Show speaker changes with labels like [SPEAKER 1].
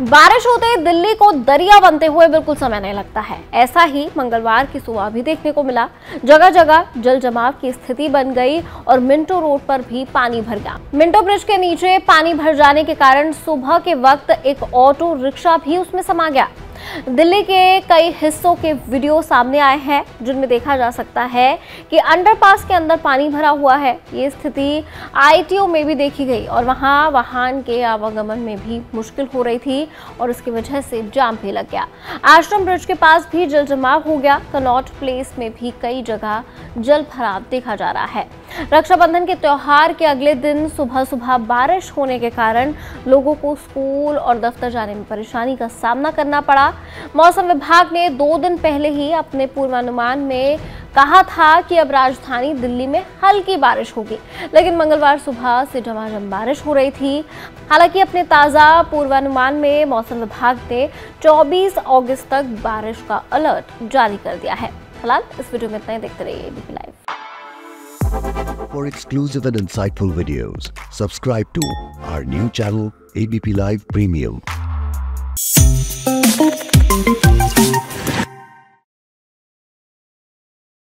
[SPEAKER 1] बारिश होते ही दिल्ली को दरिया बनते हुए बिल्कुल समय नहीं लगता है। ऐसा ही मंगलवार की सुबह भी देखने को मिला। जगह जगह जल जमाव की स्थिति बन गई और मिंटो रोड पर भी पानी भर गया। मिंटो ब्रिज के नीचे पानी भर जाने के कारण सुबह के वक्त एक ऑटो रिक्शा भी उसमें समा गया। दिल्ली के कई हिस्सों के वीडियो सामने आए हैं, जिनमें देखा जा सकता है कि अंडरपास के अंदर पानी भरा हुआ है। ये स्थिति आईटीओ में भी देखी गई और वहाँ वाहन के आवागमन में भी मुश्किल हो रही थी और इसकी वजह से जाम भी लग गया। आश्रम ब्रिज के पास भी जल जमाव हो गया। कनॉट प्लेस में भी कई जगह जल भराव देखा जा रहा है। रक्षाबंधन के त्योहार के अगले दिन सुबह सुबह बारिश होने के कारण लोगों को स्कूल और दफ्तर जाने में परेशानी का सामना करना पड़ा। मौसम विभाग ने दो दिन पहले ही अपने पूर्वानुमान में कहा था कि अब राजधानी दिल्ली में हल्की बारिश होगी लेकिन मंगलवार सुबह से झमाझम बारिश हो रही थी। हालाँकि अपने ताज़ा पूर्वानुमान में मौसम विभाग ने 24 अगस्त तक बारिश का अलर्ट जारी कर दिया है। फ़िलहाल इस वीडियो में इतना ही देखते रहिए ABP live
[SPEAKER 2] For exclusive and insightful videos, subscribe to our new channel ABP Live Premium.